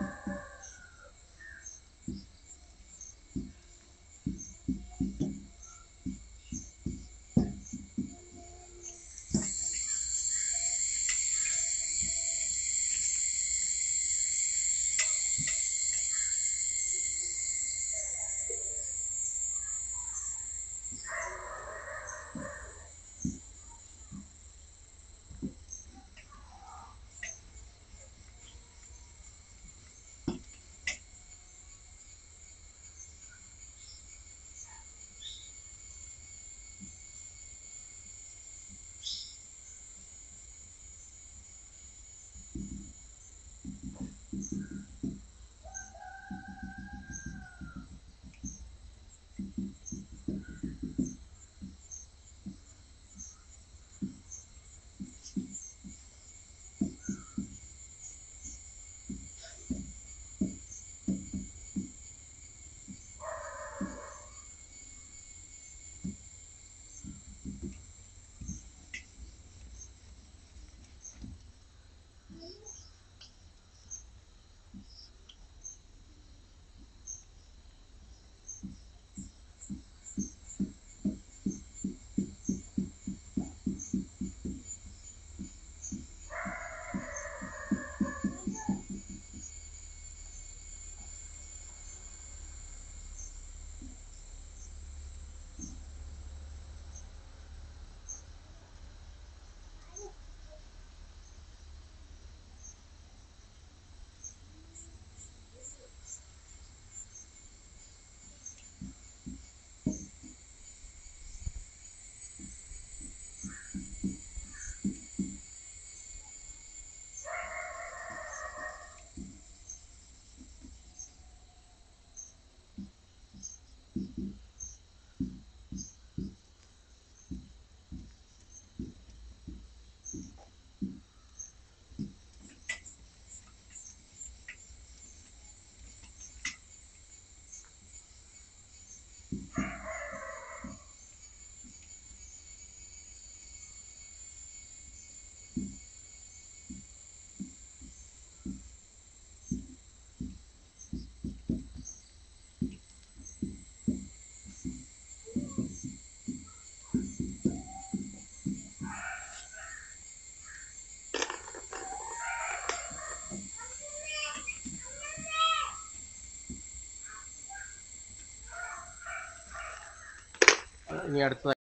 Thank you. ni harto